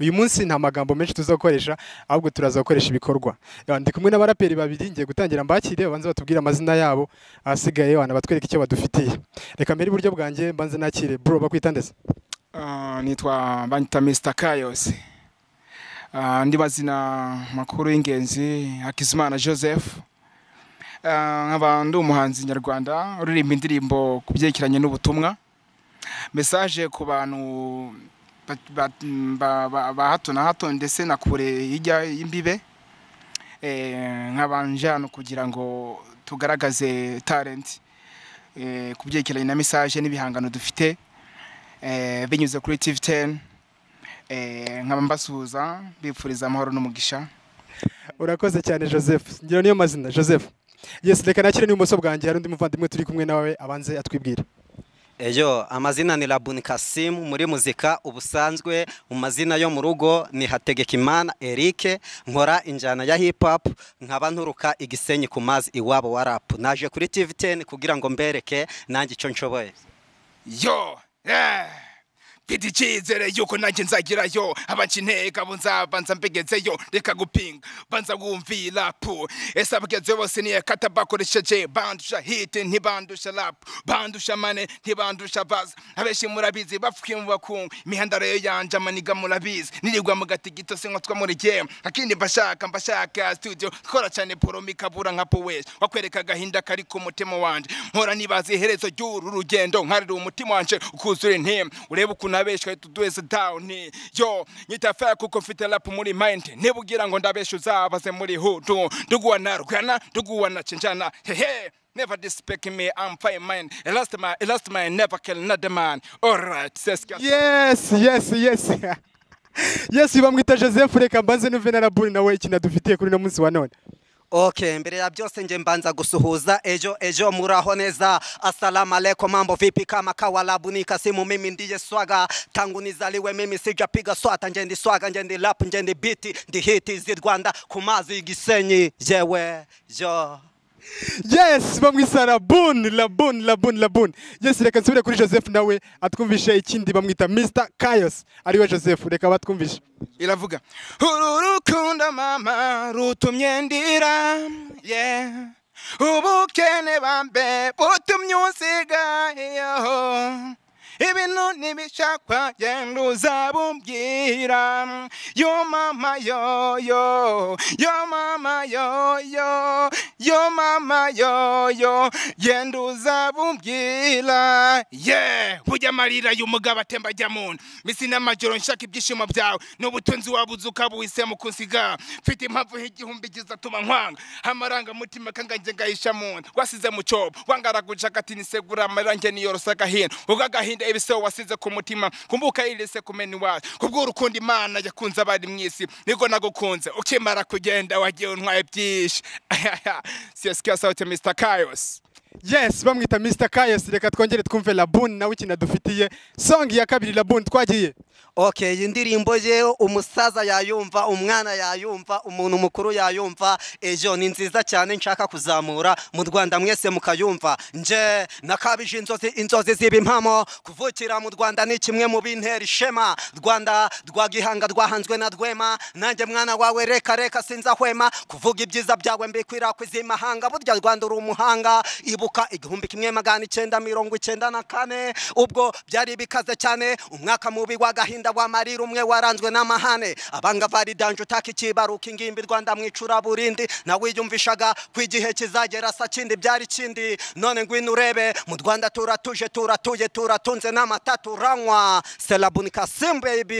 uyu munsi nta magambo menshi tuzakoresha ahubwo turaza gukoresha ibikorwa. Ndi kumwe n'abaraperi babiri ngiye gutangira mbakire babanze batubwire amazina yabo ahasigaye wanabatwereka icyo badufitiye. Reka mbere iburyo bwanjye mbanze nakire. Bro bakwita ndetse Ah, nitwa banyita Mr Kayos. Ah, ndi mazina makuru y'ingenzi Hakizimana Joseph. Ah, nkaba ndi umuhanzi nyarwanda uririmba indirimbo ku byerekeranye n'ubutumwa. Message ku bantu ba- ba- hato na hato ndetse na kure hirya y'imbibe Eh, nkaba nje hano kugira ngo tugaragaze talent eh, ku byerekeranye na message n'ibihangano dufite eh, binyuze kuri 10 eh, nkaba mbasuhuza bipfuriza amahoro n'umugisha. Urakoze cyane joseph. Ngira niyo mazina joseph. Yes reka nakire n'ibumoso bwanjye hari undi muvandimwe turi kumwe nawe abanze atwibwire. Ejo amazina ni Labuni Kasim muri muzika ubusanzwe mu mazina yo mu rugo ni Hategekimana Eric nkora injyana ya hip hop nkaba nturuka igisenyi ku mazi iwabo wa rap. Naje kuri TV10 kugira ngo mbereke nanjye icyo nshoboye. Yo mfite icyizere yuko nanjye nzagerayo abanca intego abo nzabanza mbegezeyo reka gupinga. Banza wumvira pu. Ese abageze bose niye kata bakoresheje? Bandusha hiti ntibandusha rap. Bandusha mane ntibandusha baza abenshi murabizi bapfuye mu bakungu. Imihanda rero yanje amaniga murabizi. Nirirwa mu gatigito sinkotwa muri game akindi mbashaka mbashaka studio. Twora cyane poromi kabura nka powes wakwereka agahinda kari ku mutima wanje. Mpora nibaza iherezo ry'uru rugendo. Nkarira umutima wanje ukuzura intima urebe ukuntu abeshwa tudweze down yo nyita fair kuko mfite rap muri mind niba ugira ngo ndabesha uzabaze muri hutu nduguwa na rwana nduguwa na cenjana hehe Never disrespect me, I'm fine man. Elast my, last man never kill another man. Alright, Seskia. yes yes yes yes bamwita joseph reka mbanze nuve na rabuni nawe ikintu adufitiye kuri no munsi wa none Okay, mbere ya byose nje mbanza gusuhuza. Ejo ejo muraho neza. Asalamu alaikum, mambo vipi? Kama kawalabu ni Kasimu, mimi ndiye swaga tangu nizaliwe, mimi sijapiga swata, nje ndi swaga, nje ndi rap, nje ndi beat, ndi hiti zi Rwanda kumazi Gisenyi, jewe jo yes bamwisa rabuni rabuni rabuni rabuni yes reka nsubire kuri joseph nawe atwumvishe ikindi bamwita mr kayos ari we joseph reka batwumvishe. Iravuga uru rukundo mama rutumye ndira yeah. Ubukene bambe butumye usiga iyo ibintu ntibishakwa genda uzabumbwira yo mama yo yo yo mama yo. Yo yo mama yo yo. Genda yeah burya amarira y'umugabo atemba ajya mu nda. Misi n'amajoro nshaka ibyishimo byawe. N'ubutunzi wabuze ukabuhisemo kunsiga mfite impamvu y'igihumbi gizatuma nkwanga. Amarangamutima kanganjye ngahisha mu nda. Wasize mu cyobo. Wangaraguje agati nisegura amarira njye niyorosa agahinda. Ubwo agahinda ibiseho wasize ku mutima. Kumbuka yirese kumena iwacu kubw'urukundo imana yakunze abari mu isi niko nagukunze. Ukimara kugenda wagiye untwaye byinshi. Siyasikiya sawuti mr kayos yes bamwita mr kayos reka twongere twumve Labun nawe ikintu adufitiye. Song ya kabiri Labun twagiye Okay, iyi ndirimbo ye umusaza yayumva, umwana yayumva, umuntu mukuru yayumva. Ejo ni nziza cyane nshaka kuzamura mu Rwanda mwese mukayumva. Nje nakabije inzozi inzozi ziba impamo. Kuvukira mu Rwanda ni kimwe mu bintera ishema. Rwanda rwa gihanga rwahanzwe na rwema. Nanjye mwana wawe reka reka sinzahwema kuvuga ibyiza byawe mbikwirakwiza imahanga. Burya Rwanda uri umuhanga. Ibuka igihumbi kimwe magana icyenda mirongo icyenda na kane ubwo byari bikaze cyane umwaka mubi w'agahinda w'amarira umwe waranzwe n'amahane. Abanga varidanje utaka ikibaruka ingimbi rwanda mwicura burindi. Nawe yumvishaga ko igihe kizagera sa kindi byari kindi. None ngwino urebe mu rwanda turatuje turatuye turatunze n'amata turanywa selabuni kasim baby.